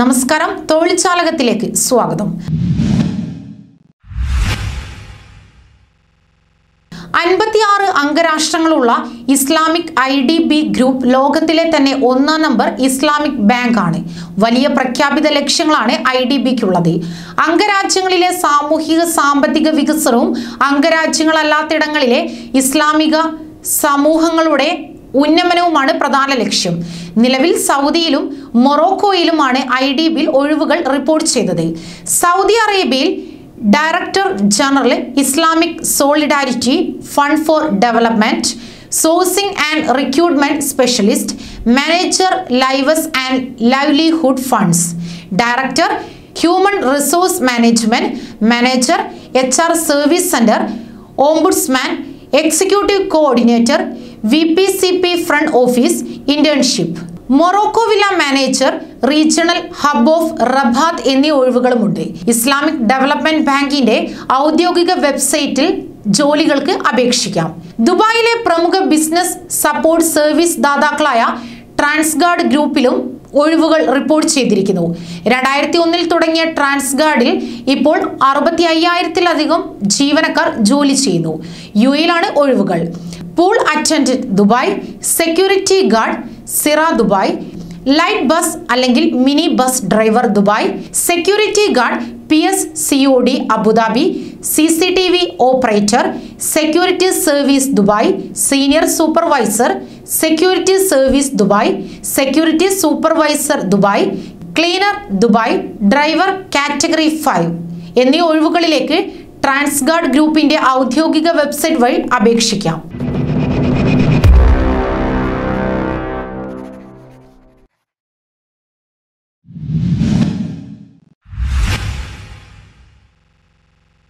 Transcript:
നമസ്കാരം. തൊഴിൽചാലകത്തിലേക്ക് സ്വാഗതം. അൻപത്തിയാറ് അംഗരാഷ്ട്രങ്ങളുള്ള Islamic I D B group ലോകത്തിലെ തന്നെ ഒന്നാം നമ്പർ ഇസ്ലാമിക് ബാങ്ക് ആണ് വലിയ പ്രഖ്യാപിത ലക്ഷ്യങ്ങളാണ് ഐ ഡി ബിക്കുള്ളത്. അംഗരാജ്യങ്ങളിലെ സാമൂഹിക സാമ്പത്തിക വികസനവും അംഗരാജ്യങ്ങളല്ലാത്തിടങ്ങളിലെ ഇസ്ലാമിക സമൂഹങ്ങളുടെ ഉന്നമനവുമാണ് പ്രധാന ലക്ഷ്യം. നിലവിൽ സൗദിയിലും മൊറോക്കോയിലുമാണ് ഐ ഡി ബിൽ ഒഴിവുകൾ റിപ്പോർട്ട് ചെയ്തത്. സൗദി അറേബ്യയിൽ director general Islamic solidarity fund for development sourcing and recruitment specialist manager lives and livelihood funds director human resource management manager H R service centre ombudsman executive coordinator V P C P front office internship Morocco വില manager regional hub of Rabat എന്നീ ഒഴിവുകളുമുണ്ട്. Islamic development ബാങ്കിന്റെ ഔദ്യോഗിക വെബ്സൈറ്റിൽ ജോലികൾക്ക് അപേക്ഷിക്കാം. ദുബായിലെ പ്രമുഖ ബിസിനസ് സപ്പോർട്ട് സർവീസ് ദാതാക്കളായ ട്രാൻസ്ഗാർഡ് ഗ്രൂപ്പിലും ഒഴിവുകൾ റിപ്പോർട്ട് ചെയ്തിരിക്കുന്നു. രണ്ടായിരത്തി ഒന്നിൽ തുടങ്ങിയ ട്രാൻസ്ഗാർഡിൽ ഇപ്പോൾ അറുപത്തി അയ്യായിരത്തിലധികം ജീവനക്കാർ ജോലി ചെയ്യുന്നു. യു എയിലാണ് ഒഴിവുകൾ. Pool attendant Dubai security guard സിറ Dubai light bus അല്ലെങ്കിൽ mini bus driver Dubai security guard P S C O D Abu Dhabi C C T V operator security service Dubai senior supervisor security service Dubai security supervisor Dubai cleaner Dubai driver category five എന്നീ ഒഴിവുകളിലേക്ക് ട്രാൻസ്ഗാർഡ് ഗ്രൂപ്പിന്റെ ഔദ്യോഗിക website വഴി അപേക്ഷിക്കാം.